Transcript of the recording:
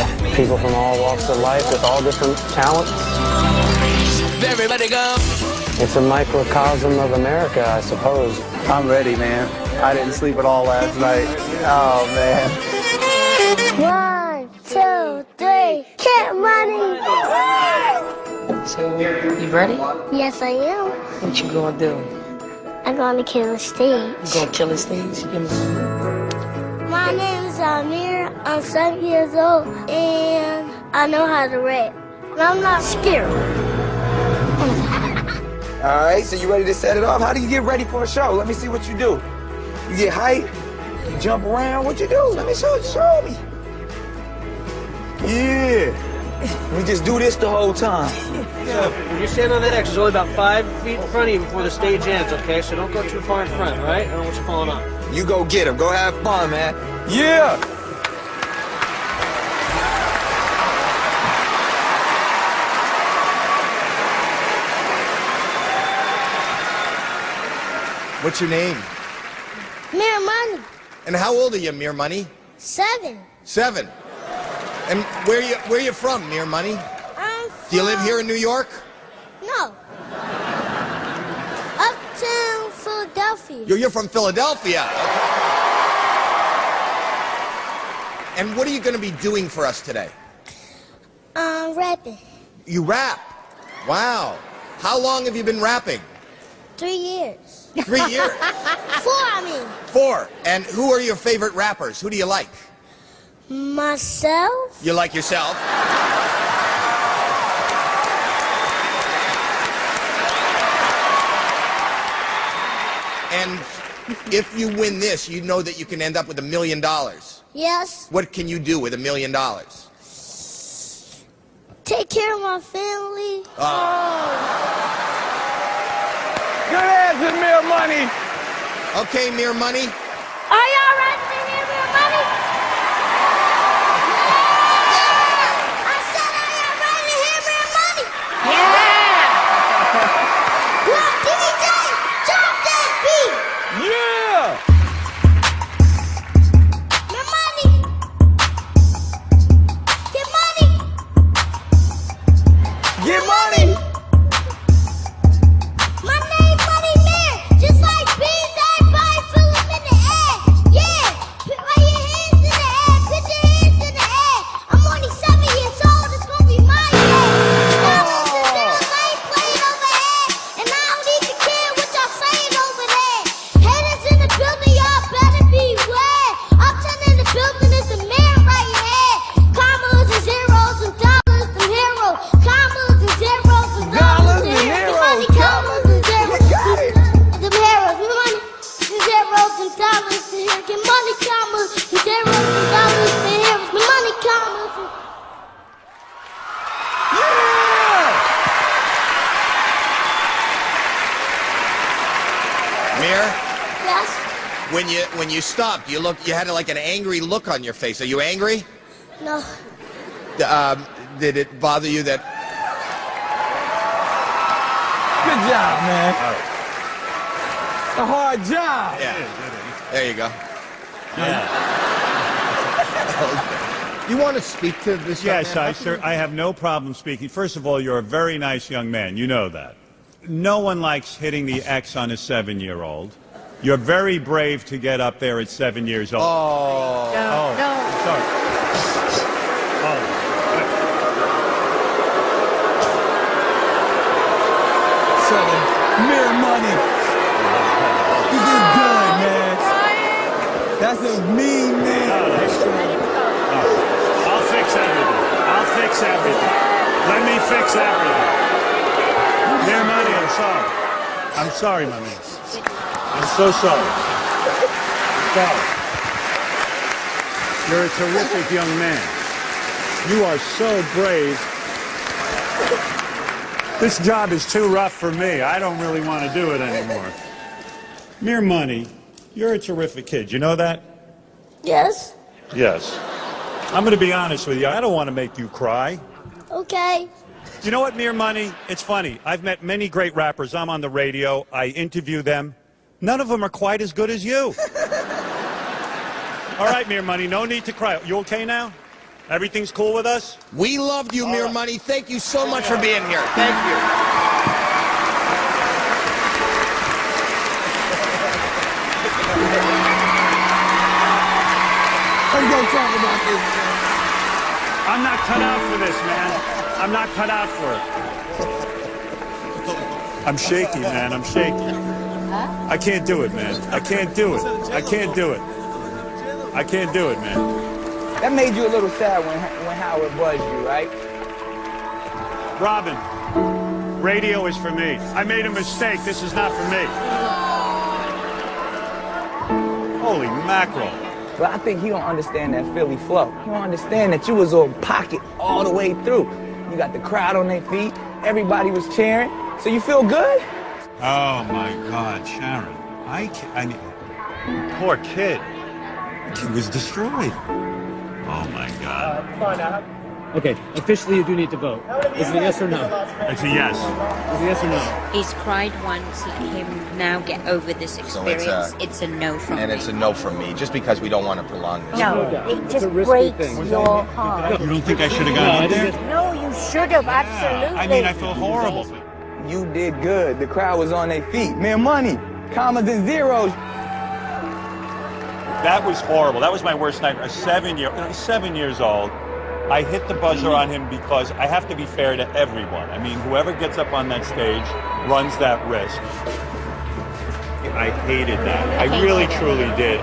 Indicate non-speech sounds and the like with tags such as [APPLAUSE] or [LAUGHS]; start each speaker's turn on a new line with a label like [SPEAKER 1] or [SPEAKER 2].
[SPEAKER 1] uh, people from all walks of life with all different talents.
[SPEAKER 2] Everybody go.
[SPEAKER 1] It's a microcosm of America, I suppose.
[SPEAKER 3] I'm ready, man. I didn't sleep at all last night. Oh, man.
[SPEAKER 4] One, two, three, get money!
[SPEAKER 5] So, you ready?
[SPEAKER 4] Yes, I am.
[SPEAKER 5] What you gonna do?
[SPEAKER 4] I'm gonna kill a stage.
[SPEAKER 5] You gonna kill a stage? Give me
[SPEAKER 4] My name is Amir. I'm seven years old, and I know how to rap. And I'm not scared. [LAUGHS]
[SPEAKER 6] All right, so you ready to set it off? How do you get ready for a show? Let me see what you do. You get hype, you jump around. What you do? Let me show you. show me. Yeah. We just do this the whole time.
[SPEAKER 7] When you're standing on that X, there's only about five feet in front of you before the stage ends, okay? So don't go too far in front, all right? I don't want you falling off.
[SPEAKER 6] You go get him. Go have fun, man. Yeah.
[SPEAKER 8] What's your name?
[SPEAKER 4] Mir Money.
[SPEAKER 8] And how old are you, Mir Money?
[SPEAKER 4] Seven.
[SPEAKER 8] Seven. And where you where you from, Mir Money?
[SPEAKER 4] I'm
[SPEAKER 8] Do you live here in New York?
[SPEAKER 4] No. Uptown Philadelphia.
[SPEAKER 8] You're, you're from Philadelphia. And what are you going to be doing for us today?
[SPEAKER 4] I'm rapping.
[SPEAKER 8] You rap. Wow. How long have you been rapping?
[SPEAKER 4] Three years.
[SPEAKER 8] Three years. [LAUGHS]
[SPEAKER 4] Four, I mean.
[SPEAKER 8] Four. And who are your favorite rappers? Who do you like?
[SPEAKER 4] Myself.
[SPEAKER 8] You like yourself? And if you win this, you know that you can end up with a million dollars.
[SPEAKER 4] Yes.
[SPEAKER 8] What can you do with a million dollars?
[SPEAKER 4] Take care of my family.
[SPEAKER 6] Good answer, Mir Money.
[SPEAKER 8] Okay, Mir Money. When you when you stopped, you look you had like an angry look on your face. Are you angry?
[SPEAKER 4] No.
[SPEAKER 8] Um, did it bother you that
[SPEAKER 6] Good job, man. A hard job.
[SPEAKER 8] Yeah. There you go. Yeah. [LAUGHS] You want to speak to this?
[SPEAKER 9] Yes,
[SPEAKER 8] man?
[SPEAKER 9] I, sir, I have no problem speaking. First of all, you're a very nice young man. You know that. No one likes hitting the X on a seven-year-old. You're very brave to get up there at seven years old.
[SPEAKER 8] Oh.
[SPEAKER 9] Oh, sorry. Oh.
[SPEAKER 8] Seven.
[SPEAKER 6] Mir Money. You did good, man. That's a mean man. Oh, oh.
[SPEAKER 9] I'll fix everything. I'll fix everything. Let me fix everything. Dear money, I'm sorry. I'm sorry, my man. I'm so sorry. Sorry. You're a terrific young man. You are so brave. This job is too rough for me. I don't really want to do it anymore. Mir Money. You're a terrific kid. You know that?
[SPEAKER 4] Yes.
[SPEAKER 9] Yes. I'm going to be honest with you. I don't want to make you cry.
[SPEAKER 4] Okay.
[SPEAKER 9] You know what, Mir Money? It's funny. I've met many great rappers. I'm on the radio. I interview them. None of them are quite as good as you. [LAUGHS] All right, Mir Money. No need to cry. You okay now? Everything's cool with us?
[SPEAKER 8] We loved you, Mir Money. Thank you so much for being here. Thank you.
[SPEAKER 6] Let's talk about this.
[SPEAKER 9] I'm not cut out for this, man. I'm not cut out for it. I'm shaky, man. I'm shaky. I can't do it, man. I can't do it. I can't do it. I can't do it, man.
[SPEAKER 6] That made you a little sad when when Howard buzzed you, right?
[SPEAKER 9] Robin, radio is for me. I made a mistake. This is not for me. Holy mackerel.
[SPEAKER 6] But I think he don't understand that Philly flow. He don't understand that you was on pocket all the way through. You got the crowd on their feet. Everybody was cheering. So you feel good?
[SPEAKER 9] Oh my God, Sharon. I can't. I mean, poor kid. Kid was destroyed. Oh my God.
[SPEAKER 7] Okay, officially you do need to vote. Is it a yes or no?
[SPEAKER 9] It's a yes.
[SPEAKER 7] Is it a yes or no?
[SPEAKER 10] He's cried once. He can now get over this
[SPEAKER 8] So it's uh,
[SPEAKER 10] experience.
[SPEAKER 8] a-
[SPEAKER 10] it's, a, no from
[SPEAKER 8] And
[SPEAKER 10] me.
[SPEAKER 8] And it's a no from me, just because we don't want to prolong this.
[SPEAKER 10] no,
[SPEAKER 7] doubt.
[SPEAKER 10] it
[SPEAKER 7] It's
[SPEAKER 10] just
[SPEAKER 7] a risky
[SPEAKER 10] breaks
[SPEAKER 7] thing.
[SPEAKER 10] your heart.
[SPEAKER 9] You don't think I should have
[SPEAKER 7] No, I
[SPEAKER 9] gone up
[SPEAKER 7] think
[SPEAKER 9] there?
[SPEAKER 10] No, you should have absolutely.
[SPEAKER 9] I mean, I feel horrible.
[SPEAKER 6] You did good. The crowd was on their feet. Man, money, commas and zeros.
[SPEAKER 9] That was horrible. That was my worst nightmare. A seven year, seven years old. I hit the buzzer on him because I have to be fair to everyone. I mean, whoever gets up on that stage runs that risk. I hated that. I really, truly did.